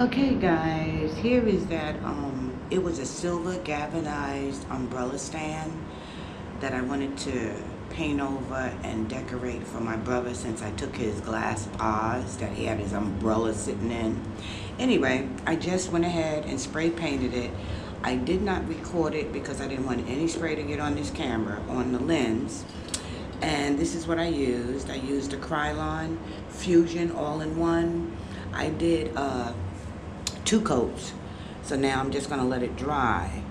Okay guys, here is that, um, it was a silver galvanized umbrella stand that I wanted to paint over and decorate for my brother since I took his glass vase that he had his umbrella sitting in. Anyway, I just went ahead and spray painted it. I did not record it because I didn't want any spray to get on this camera, on the lens. And this is what I used. I used a Krylon Fusion all-in-one. I did, uh, two coats. So now I'm just going to let it dry.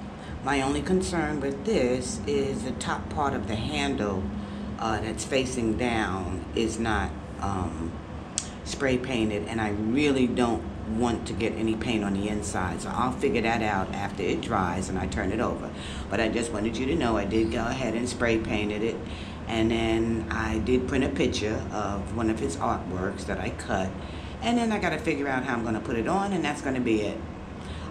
My only concern with this is the top part of the handle uh, that's facing down is not um, spray painted and I really don't want to get any paint on the inside. So I'll figure that out after it dries and I turn it over. But I just wanted you to know I did go ahead and spray painted it. And then I did print a picture of one of his artworks that I cut and then I got to figure out how I'm going to put it on, and that's going to be it.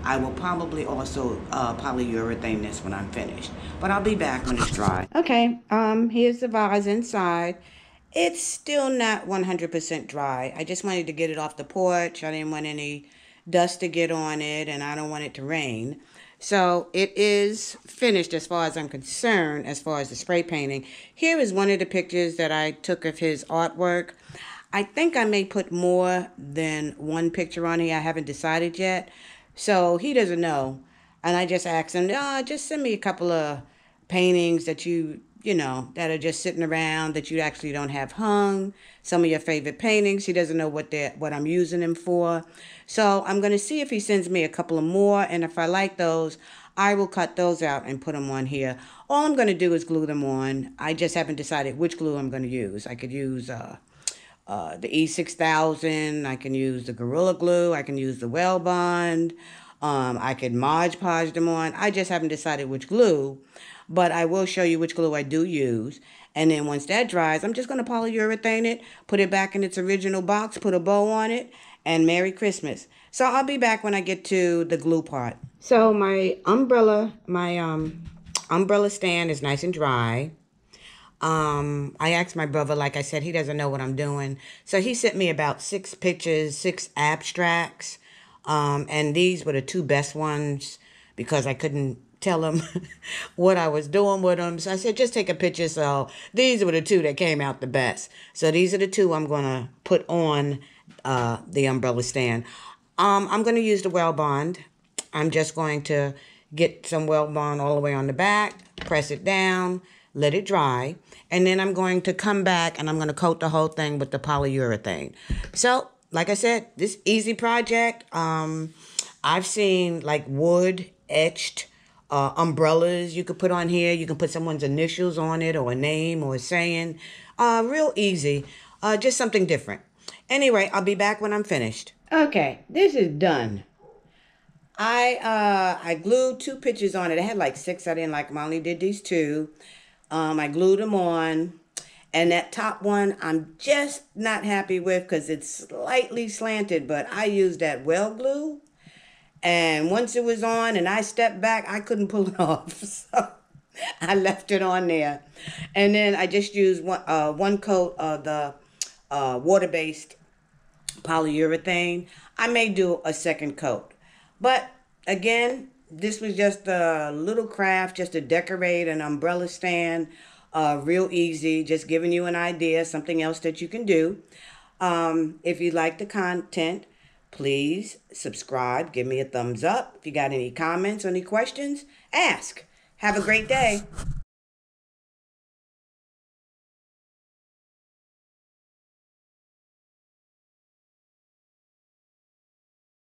I will probably also uh, polyurethane this when I'm finished. But I'll be back when it's dry. Okay, um, here's the vase inside. It's still not 100% dry. I just wanted to get it off the porch. I didn't want any dust to get on it, and I don't want it to rain. So it is finished as far as I'm concerned, as far as the spray painting. Here is one of the pictures that I took of his artwork. I think I may put more than one picture on here. I haven't decided yet. So he doesn't know. And I just asked him, oh, just send me a couple of paintings that you, you know, that are just sitting around that you actually don't have hung. Some of your favorite paintings. He doesn't know what they're what I'm using them for. So I'm going to see if he sends me a couple of more. And if I like those, I will cut those out and put them on here. All I'm going to do is glue them on. I just haven't decided which glue I'm going to use. I could use... Uh, uh, the E6000. I can use the Gorilla Glue. I can use the Weld-Bond. Um, I could Mod Podge them on. I just haven't decided which glue, but I will show you which glue I do use. And then once that dries, I'm just going to polyurethane it, put it back in its original box, put a bow on it, and Merry Christmas. So I'll be back when I get to the glue part. So my umbrella, my um, umbrella stand is nice and dry. Um, I asked my brother, like I said, he doesn't know what I'm doing. So he sent me about six pictures, six abstracts. Um, and these were the two best ones because I couldn't tell him what I was doing with them. So I said, just take a picture. So these were the two that came out the best. So these are the two I'm going to put on uh, the umbrella stand. Um, I'm going to use the Weld-Bond. I'm just going to get some Weld-Bond all the way on the back, press it down, let it dry, and then I'm going to come back and I'm going to coat the whole thing with the polyurethane. So, like I said, this easy project. Um, I've seen like wood etched uh, umbrellas you could put on here. You can put someone's initials on it or a name or a saying. Uh, real easy. Uh, just something different. Anyway, I'll be back when I'm finished. Okay, this is done. I uh I glued two pictures on it. I had like six. I didn't like them. I only did these two. Um, I glued them on. And that top one, I'm just not happy with because it's slightly slanted, but I used that well glue. And once it was on and I stepped back, I couldn't pull it off. So I left it on there. And then I just used one, uh, one coat of the uh, water-based polyurethane. I may do a second coat. But again, this was just a little craft just to decorate an umbrella stand. Uh, real easy, just giving you an idea, something else that you can do. Um, if you like the content, please subscribe, give me a thumbs up. If you got any comments or any questions, ask. Have a great day.